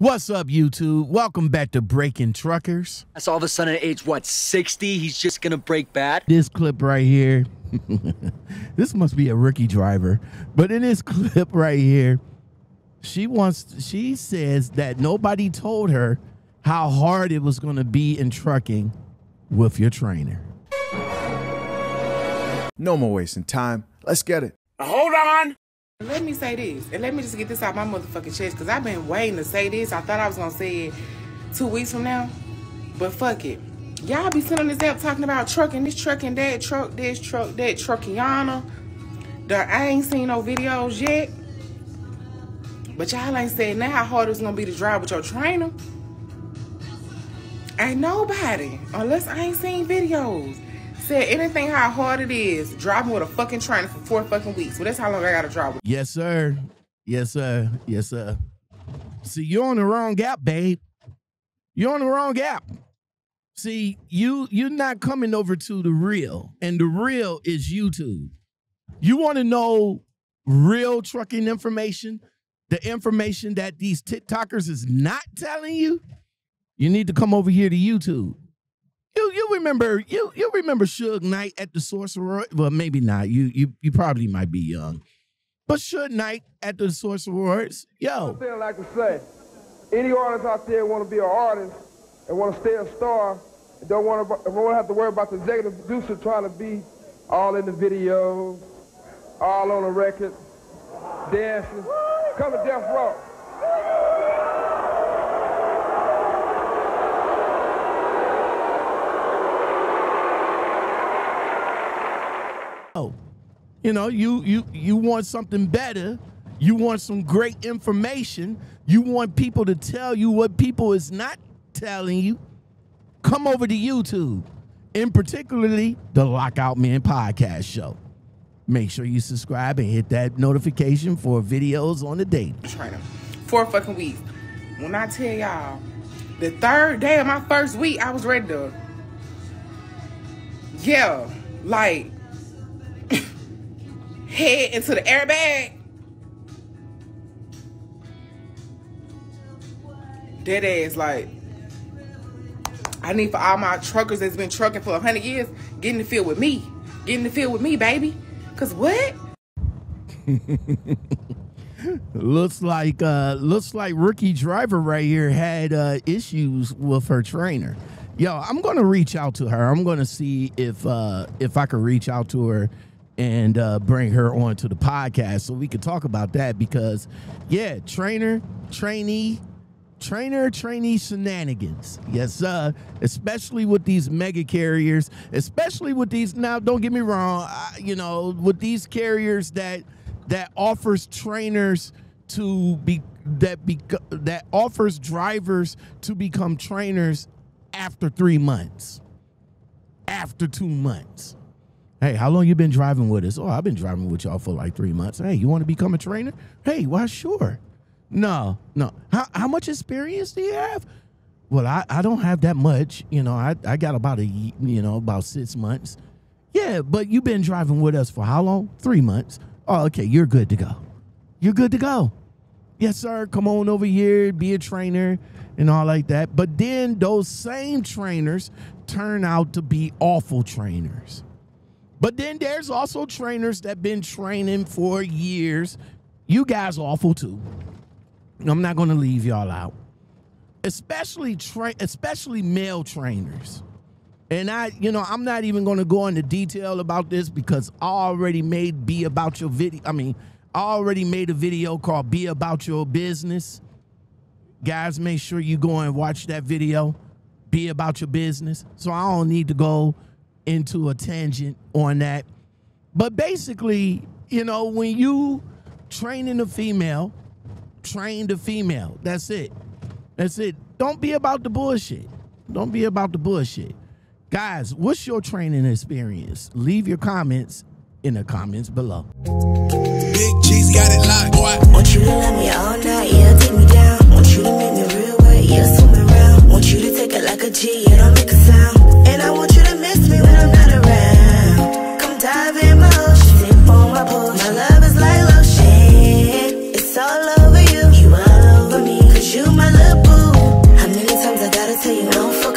What's up, YouTube? Welcome back to Breaking Truckers. That's all of a sudden at age, what, 60, he's just gonna break bad? This clip right here, this must be a rookie driver, but in this clip right here, she wants, she says that nobody told her how hard it was gonna be in trucking with your trainer. No more wasting time. Let's get it. Hold on. Let me say this, and let me just get this out my motherfucking chest, because I've been waiting to say this. I thought I was going to say it two weeks from now, but fuck it. Y'all be sitting on this app talking about trucking, this trucking, that truck, this truck, that truckiana. That I ain't seen no videos yet. But y'all ain't saying now how hard it's going to be to drive with your trainer. Ain't nobody, unless I ain't seen videos said anything how hard it is driving with a fucking trainer for four fucking weeks. Well, that's how long I gotta drive with. Yes, sir. Yes, sir. Yes, sir. See, you're on the wrong gap, babe. You're on the wrong gap. See, you you're not coming over to the real, and the real is YouTube. You want to know real trucking information, the information that these TikTokers is not telling you. You need to come over here to YouTube. Remember you you remember Suge Knight at the Source Awards? Well, maybe not. You you you probably might be young. But Suge Knight at the Source Awards, yo. One thing I like to say, any artist out there want to be an artist and want to stay a star, and don't want to don't have to worry about the executive producer trying to be all in the video, all on the record, dancing. Come to Death Row. Oh, you know, you you you want something better. You want some great information. You want people to tell you what people is not telling you. Come over to YouTube, in particularly the Lockoutmen podcast show. Make sure you subscribe and hit that notification for videos on the date. Trainer, four fucking weeks. When I tell y'all, the third day of my first week, I was ready to, yeah, like head into the airbag. Dead ass, like, I need for all my truckers that's been trucking for 100 years, get in the field with me. Get in the field with me, baby. Because what? looks like uh looks like rookie driver right here had uh issues with her trainer yo i'm gonna reach out to her i'm gonna see if uh if i can reach out to her and uh, bring her on to the podcast so we can talk about that because, yeah, trainer, trainee, trainer, trainee shenanigans. Yes, sir. Especially with these mega carriers, especially with these. Now, don't get me wrong. I, you know, with these carriers that that offers trainers to be that be that offers drivers to become trainers after three months, after two months. Hey, how long you been driving with us? Oh, I've been driving with y'all for like three months. Hey, you want to become a trainer? Hey, why sure. No, no. How how much experience do you have? Well, I, I don't have that much. You know, I, I got about a you know, about six months. Yeah, but you've been driving with us for how long? Three months. Oh, okay, you're good to go. You're good to go. Yes, sir. Come on over here, be a trainer and all like that. But then those same trainers turn out to be awful trainers. But then there's also trainers that been training for years. You guys awful too. I'm not going to leave y'all out. Especially tra- especially male trainers. And I, you know, I'm not even going to go into detail about this because I already made be about your video. I mean, I already made a video called Be About Your Business. Guys, make sure you go and watch that video. Be about your business. So I don't need to go into a tangent on that. But basically, you know, when you training a female, train the female. That's it. That's it. Don't be about the bullshit. Don't be about the bullshit. Guys, what's your training experience? Leave your comments in the comments below. Big G's got it locked, boy. Want you to love me all night, yeah, take me down. Want you to make me real yeah, swim around. Want you to take it like a G, yeah, don't make a sound. my little boo. How many times I gotta tell you no?